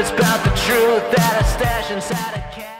it's about the truth that I stash inside a cat.